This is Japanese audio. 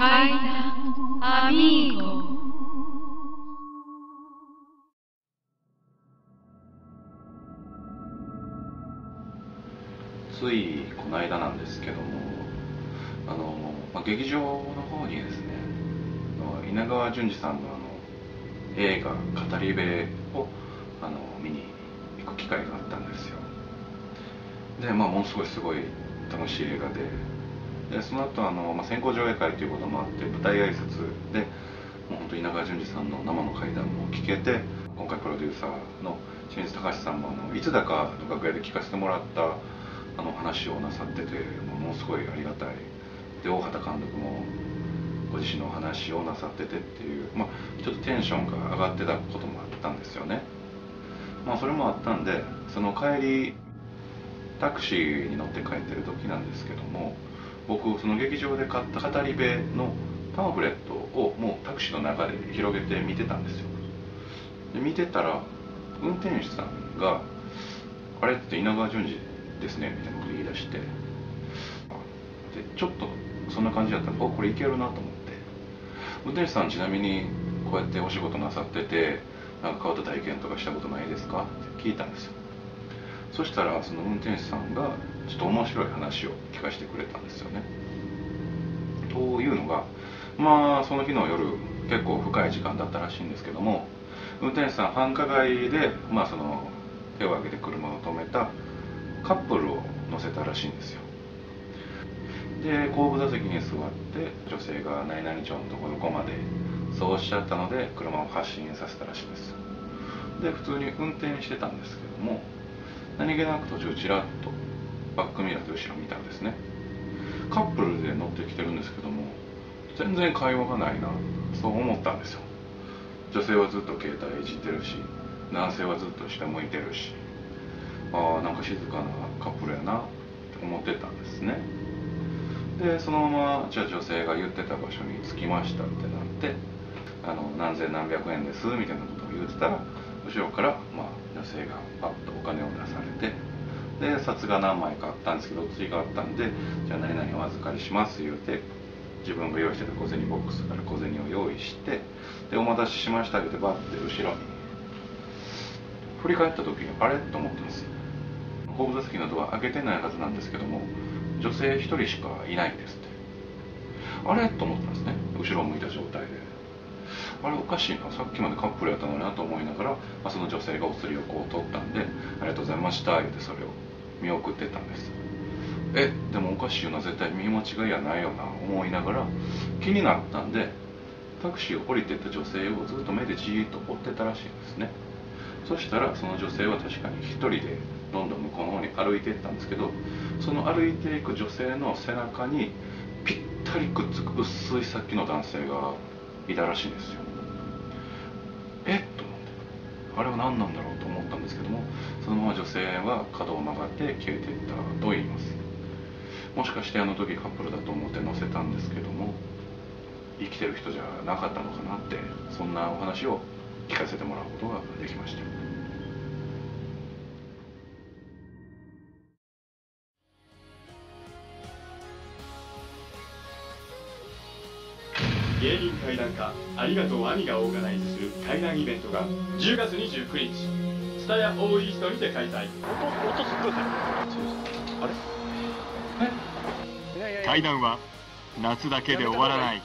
階段アミーゴ。ついこの間なんですけどもあの、まあ、劇場の方にですねあの稲川淳二さんのあの映画「語り部」をあの見に行く機会があったんですよ。でまあものすごいすごい楽しい映画ででその後あの、まあ、先行上映会ということもあって舞台挨拶でもう本当稲川淳二さんの生の怪談も聞けて今回プロデューサーの清水隆さんもあのいつだかの楽屋で聞かせてもらったあの話をなさっててものすごいありがたい。で大畑監督もご自身のお話をなさっててっていう、まあ、ちょっとテンションが上がってたこともあったんですよね。まあそれもあったんでその帰りタクシーに乗って帰ってる時なんですけども僕その劇場で買った語り部のパンフレットをもうタクシーの中で広げて見てたんですよ。で見てたら運転手さんが「あれって稲川淳二ですね」みたいなこと言い出してでちょっとそんな感じだったらおこれいけるなと思って。運転手さんちなみにこうやってお仕事なさっててなんか変わった体験とかしたことないですか？って聞いたんですよ。そしたらその運転手さんがちょっと面白い話を聞かせてくれたんですよね。というのがまあその日の夜結構深い時間だったらしいんですけども運転手さん繁華街で、まあ、その手を挙げて車を止めたカップルを乗せたらしいんですよ。で後部座席に座って女性が何々町のとこどこまでそうおっしゃったので車を発進させたらしいんです。で普通に運転してたんですけども何気なく途中ちらっとバックミラーで後ろ見たんですね。カップルで乗ってきてるんですけども全然会話がないなそう思ったんですよ。女性はずっと携帯いじってるし男性はずっと下向いてるし。ああなんか静かなカップルやなって思ってたんですね。でそのままじゃあ女性が言ってた場所に着きましたってなってあの何千何百円ですみたいなことを言ってたら後ろから、まあ、女性がパッとお金を出されてで札が何枚かあったんですけど次があったんでじゃあ何々お預かりします言うて自分が用意してた小銭ボックスから小銭を用意してでお待たせしました言うてバッて後ろに。振り返った時にあれ？と思ったんです。後部座席のドア開けてないはずなんですけども女性1人しかいないんですって。あれ？と思ったんですね。後ろを向いた状態で。あれおかしいな。さっきまでカップルやったのになと思いながら、まあ、その女性がお釣りをこう取ったんで「ありがとうございました」言ってそれを。見送ってたんです。えでもおかしいよな絶対見間違いやないよな思いながら気になったんでタクシーを降りてった女性をずっと目でじーっと追ってたらしいんですね。そしたらその女性は確かに一人でどんどん向こうの方に歩いていったんですけどその歩いていく女性の背中にぴったりくっつく薄いさっきの男性がいたらしいんですよ。あれは何なんだろうと思ったんですけどもそのまま女性は角を曲がって消えていったと言います。もしかしてあの時カップルだと思って乗せたんですけども生きてる人じゃなかったのかなってそんなお話を聞かせてもらうことができました。芸人怪談家ありがとう兄がオーガナイズする怪談イベントが10月29日スタヤオーイーストにて開催怪談は夏だけで終わらない